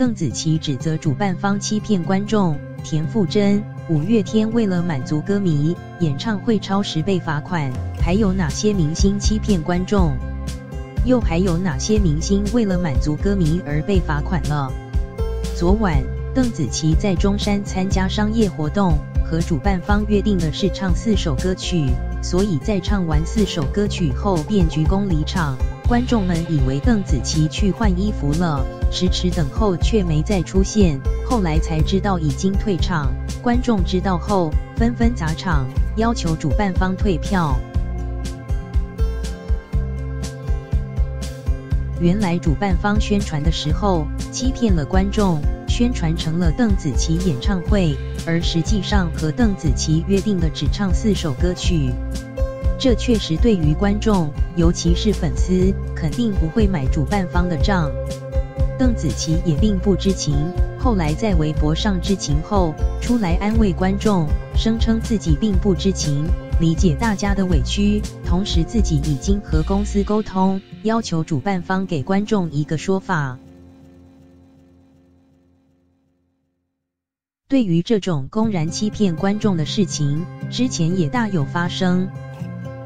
邓紫棋指责主办方欺骗观众，田馥甄、五月天为了满足歌迷，演唱会超时被罚款。还有哪些明星欺骗观众？又还有哪些明星为了满足歌迷而被罚款了？昨晚，邓紫棋在中山参加商业活动，和主办方约定的是唱四首歌曲，所以在唱完四首歌曲后便鞠躬离场。观众们以为邓紫棋去换衣服了，迟迟等候却没再出现，后来才知道已经退场。观众知道后纷纷砸场，要求主办方退票。原来主办方宣传的时候欺骗了观众，宣传成了邓紫棋演唱会，而实际上和邓紫棋约定的只唱四首歌曲。这确实对于观众，尤其是粉丝，肯定不会买主办方的账。邓紫棋也并不知情，后来在微博上知情后，出来安慰观众，声称自己并不知情。理解大家的委屈，同时自己已经和公司沟通，要求主办方给观众一个说法。对于这种公然欺骗观众的事情，之前也大有发生。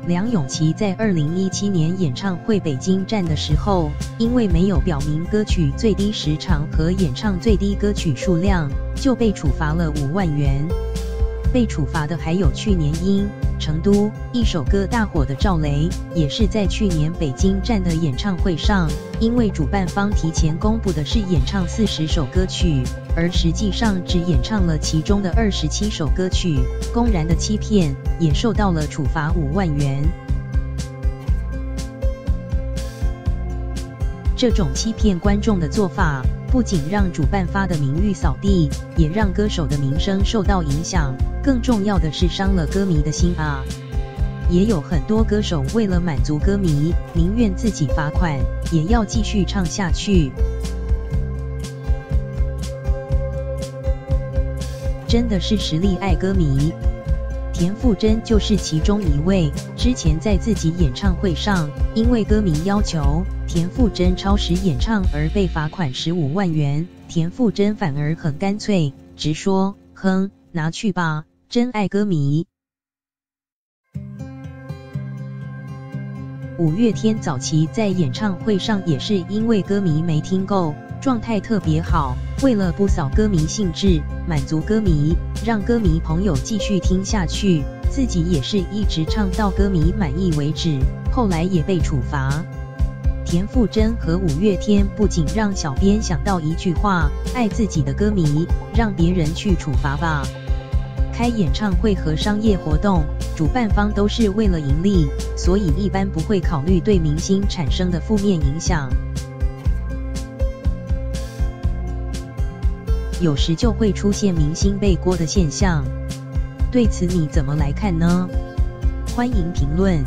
梁咏琪在二零一七年演唱会北京站的时候，因为没有表明歌曲最低时长和演唱最低歌曲数量，就被处罚了五万元。被处罚的还有去年因成都一首歌大火的赵雷，也是在去年北京站的演唱会上，因为主办方提前公布的是演唱四十首歌曲，而实际上只演唱了其中的二十七首歌曲，公然的欺骗，也受到了处罚五万元。这种欺骗观众的做法。不仅让主办方的名誉扫地，也让歌手的名声受到影响。更重要的是，伤了歌迷的心啊！也有很多歌手为了满足歌迷，宁愿自己罚款，也要继续唱下去。真的是实力爱歌迷。田馥甄就是其中一位。之前在自己演唱会上，因为歌迷要求田馥甄超时演唱而被罚款十五万元。田馥甄反而很干脆，直说：“哼，拿去吧，真爱歌迷。”五月天早期在演唱会上也是因为歌迷没听够。状态特别好，为了不扫歌迷兴致，满足歌迷，让歌迷朋友继续听下去，自己也是一直唱到歌迷满意为止。后来也被处罚。田馥甄和五月天不仅让小编想到一句话：爱自己的歌迷，让别人去处罚吧。开演唱会和商业活动，主办方都是为了盈利，所以一般不会考虑对明星产生的负面影响。有时就会出现明星背锅的现象，对此你怎么来看呢？欢迎评论。